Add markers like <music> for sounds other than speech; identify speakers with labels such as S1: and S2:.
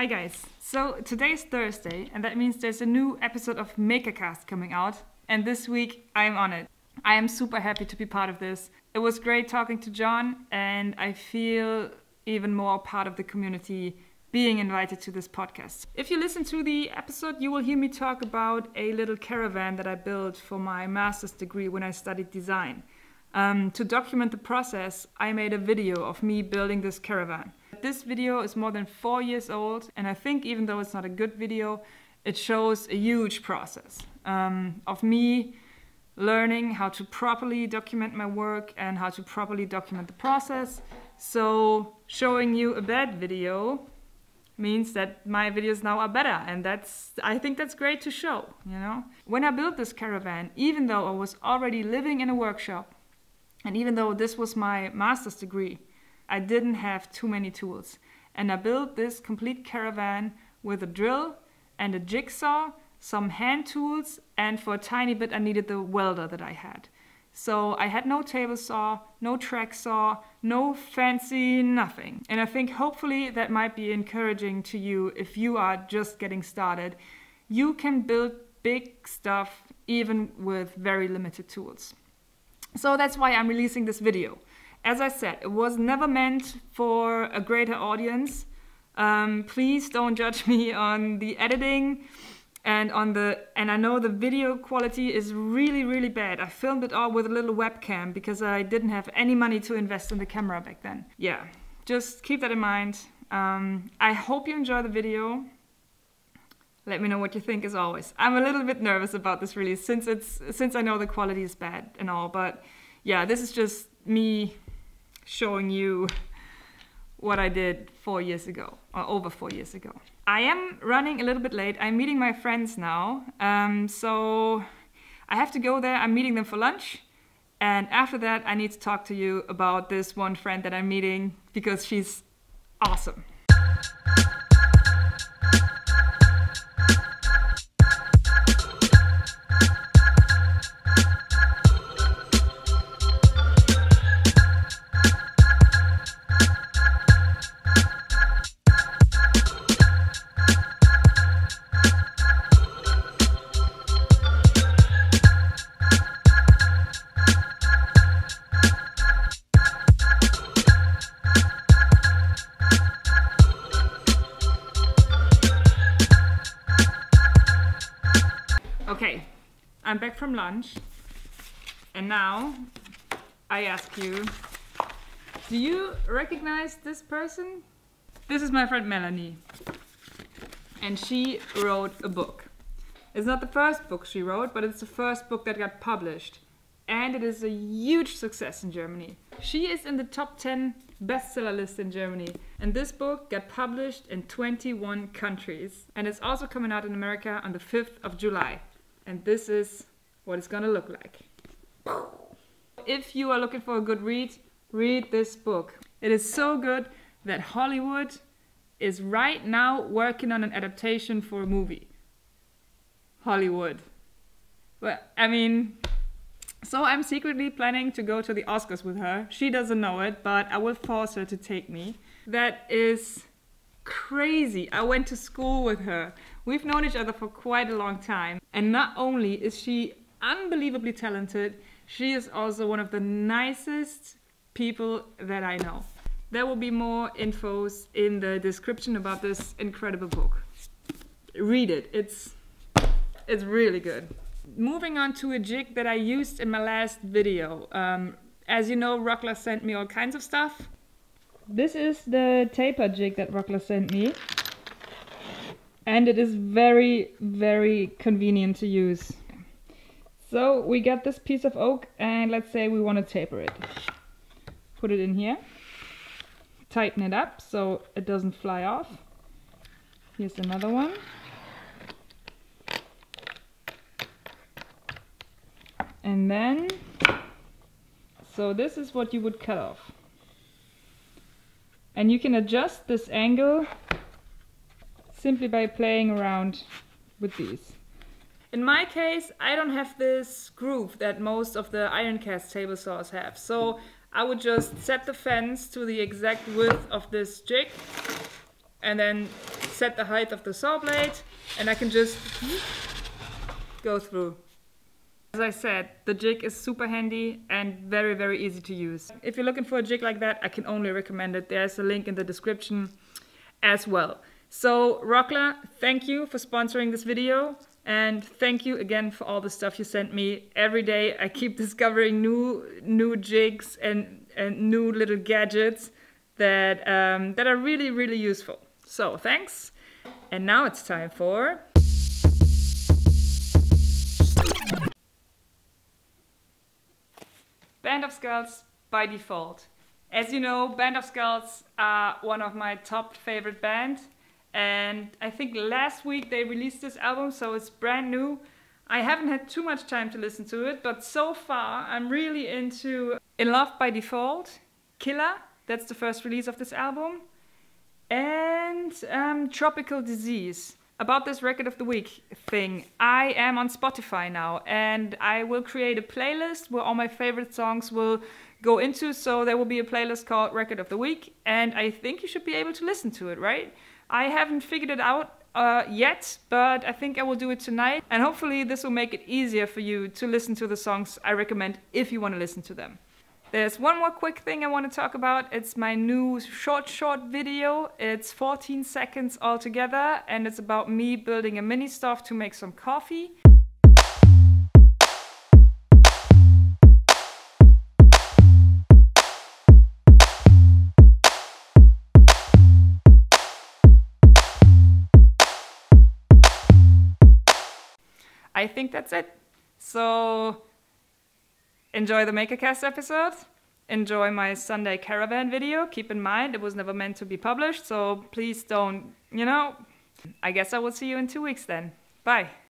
S1: Hi guys, so today is Thursday and that means there's a new episode of MakerCast coming out and this week I'm on it. I am super happy to be part of this. It was great talking to John and I feel even more part of the community being invited to this podcast. If you listen to the episode, you will hear me talk about a little caravan that I built for my master's degree when I studied design. Um, to document the process, I made a video of me building this caravan. This video is more than four years old, and I think even though it's not a good video, it shows a huge process um, of me learning how to properly document my work and how to properly document the process. So showing you a bad video means that my videos now are better and that's I think that's great to show, you know. When I built this caravan, even though I was already living in a workshop and even though this was my master's degree, I didn't have too many tools. And I built this complete caravan with a drill and a jigsaw, some hand tools, and for a tiny bit I needed the welder that I had. So I had no table saw, no track saw, no fancy nothing. And I think hopefully that might be encouraging to you if you are just getting started. You can build big stuff even with very limited tools. So that's why I'm releasing this video. As I said, it was never meant for a greater audience. Um, please don't judge <laughs> me on the editing and on the and I know the video quality is really really bad. I filmed it all with a little webcam because I didn't have any money to invest in the camera back then. Yeah, just keep that in mind. Um, I hope you enjoy the video. Let me know what you think as always. I'm a little bit nervous about this release since it's since I know the quality is bad and all, but yeah, this is just me showing you what I did four years ago, or over four years ago. I am running a little bit late. I'm meeting my friends now, um, so I have to go there. I'm meeting them for lunch. And after that, I need to talk to you about this one friend that I'm meeting because she's awesome. Okay, I'm back from lunch, and now I ask you do you recognize this person? This is my friend Melanie, and she wrote a book. It's not the first book she wrote, but it's the first book that got published, and it is a huge success in Germany. She is in the top 10 bestseller list in Germany, and this book got published in 21 countries, and it's also coming out in America on the 5th of July and this is what it's gonna look like. If you are looking for a good read, read this book. It is so good that Hollywood is right now working on an adaptation for a movie. Hollywood. Well, I mean, so I'm secretly planning to go to the Oscars with her. She doesn't know it, but I will force her to take me. That is crazy. I went to school with her. We've known each other for quite a long time. And not only is she unbelievably talented, she is also one of the nicest people that I know. There will be more infos in the description about this incredible book. Read it. It's it's really good. Moving on to a jig that I used in my last video. Um, as you know, Rockler sent me all kinds of stuff. This is the taper jig that Rockler sent me. And it is very, very convenient to use. So we got this piece of oak and let's say we want to taper it. Put it in here. Tighten it up so it doesn't fly off. Here's another one. And then, so this is what you would cut off. And you can adjust this angle simply by playing around with these. In my case, I don't have this groove that most of the iron cast table saws have. So I would just set the fence to the exact width of this jig and then set the height of the saw blade and I can just go through. As I said, the jig is super handy and very, very easy to use. If you're looking for a jig like that, I can only recommend it. There's a link in the description as well. So Rockler, thank you for sponsoring this video. And thank you again for all the stuff you sent me. Every day I keep <laughs> discovering new new jigs and, and new little gadgets that, um, that are really, really useful. So thanks. And now it's time for... Band of Skulls by default. As you know, Band of Skulls are one of my top favorite bands and I think last week they released this album, so it's brand new. I haven't had too much time to listen to it, but so far I'm really into In Love by Default, Killer, that's the first release of this album, and um, Tropical Disease. About this record of the week thing, I am on Spotify now and I will create a playlist where all my favorite songs will go into. So there will be a playlist called Record of the Week, and I think you should be able to listen to it, right? I haven't figured it out uh, yet, but I think I will do it tonight. And hopefully this will make it easier for you to listen to the songs I recommend if you want to listen to them. There's one more quick thing I want to talk about. It's my new short, short video. It's 14 seconds altogether, and it's about me building a mini stove to make some coffee. I think that's it. So enjoy the MakerCast episode. Enjoy my Sunday caravan video. Keep in mind it was never meant to be published, so please don't, you know. I guess I will see you in two weeks then. Bye.